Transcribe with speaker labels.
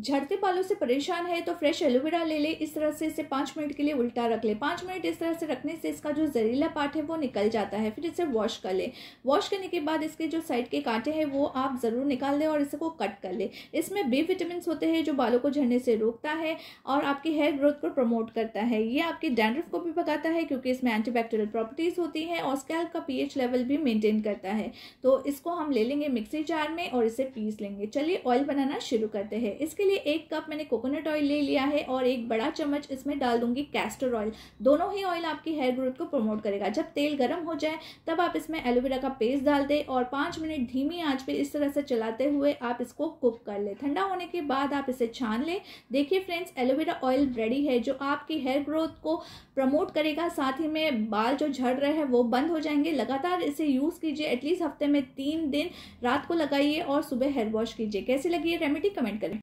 Speaker 1: झड़ते बालों से परेशान है तो फ्रेश एलोवेरा ले ले। इस तरह से इसे पाँच मिनट के लिए उल्टा रख ले। पाँच मिनट इस तरह से रखने से इसका जो जहरीला पार्ट है वो निकल जाता है, फिर इसे वॉश कर ले। वॉश करने के बाद इसके जो साइड के कांटे हैं वो आप ज़रूर निकाल लें और इसको कट कर ले। इसमें बी विटामिन होते हैं जो बालों को झड़ने से रोकता है और आपकी हेयर ग्रोथ को प्रमोट करता है। ये आपके डैंड्रफ को भी भगाता है क्योंकि इसमें एंटीबैक्टीरियल प्रॉपर्टीज़ होती हैं और स्कैल्प का पी लेवल भी मेनटेन करता है। तो इसको हम ले लेंगे मिक्सी जार में और इसे पीस लेंगे। चलिए ऑयल बनाना शुरू करते हैं। इसके लिए एक कप मैंने कोकोनट ऑयल ले लिया है और एक बड़ा चम्मच इसमें डाल दूँगी कैस्टर ऑयल दोनों ही ऑयल आपकी हेयर ग्रोथ को प्रमोट करेगा। जब तेल गर्म हो जाए, तब आप इसमें एलोवेरा का पेस्ट डाल दें और पाँच मिनट धीमी आँच पर इस तरह से चलाते हुए आप इसको कुक कर लें। ठंडा होने के बाद आप इसे छान लें। देखिए फ्रेंड्स एलोवेरा ऑयल रेडी है, जो आपकी हेयर ग्रोथ को प्रमोट करेगा। साथ ही में बाल जो झड़ रहे हैं, वो बंद हो जाएँगे। लगातार इसे यूज़ कीजिए एटलीस्ट हफ़्ते में तीन दिन रात को लगाइए और सुबह हेयर वॉश कीजिए। कैसी लगी है रेमेडी कमेंट करें।